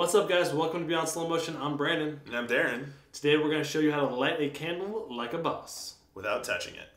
What's up, guys? Welcome to Beyond Slow Motion. I'm Brandon. And I'm Darren, Today we're going to show you how to light a candle like a boss. without touching it.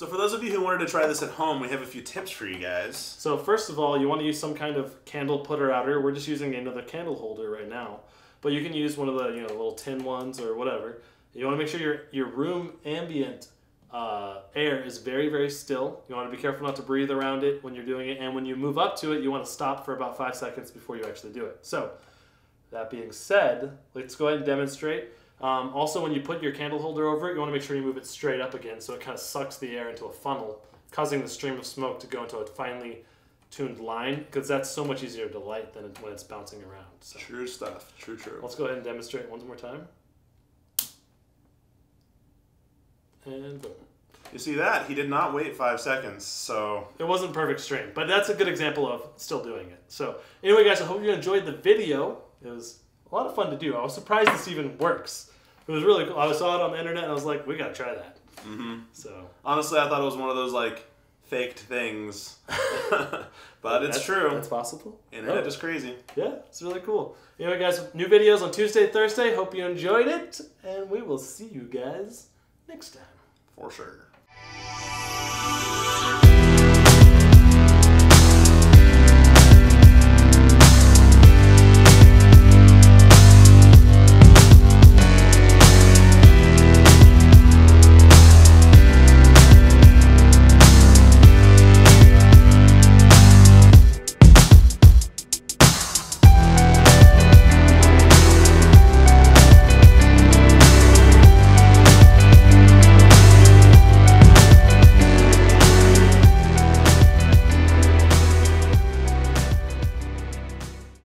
So for those of you who wanted to try this at home, we have a few tips for you guys. So first of all, you want to use some kind of candle putter outer. We're just using another candle holder right now, but you can use one of the you know little tin ones or whatever. You want to make sure your your room ambient uh, air is very very still. You want to be careful not to breathe around it when you're doing it, and when you move up to it, you want to stop for about five seconds before you actually do it. So that being said, let's go ahead and demonstrate. Um, also, when you put your candle holder over it, you want to make sure you move it straight up again so it kind of sucks the air into a funnel, causing the stream of smoke to go into a finely tuned line because that's so much easier to light than when it's bouncing around. So True stuff. True, true. let's go ahead and demonstrate one more time. And boom. You see that? He did not wait five seconds, so It wasn't perfect stream, but that's a good example of still doing it. So anyway, guys, I hope you enjoyed the video. It was a lot of fun to do. I was surprised this even works. It was really cool. I saw it on the internet and I was like, we gotta try that. Mhm. So honestly, I thought it was one of those like faked things, but it's that's- true. That's possible. Internet Oh, is crazy. yeah, it's really cool. Anyway, guys, new videos on Tuesday, Thursday. Hope you enjoyed it, and we will see you guys next time. For sure.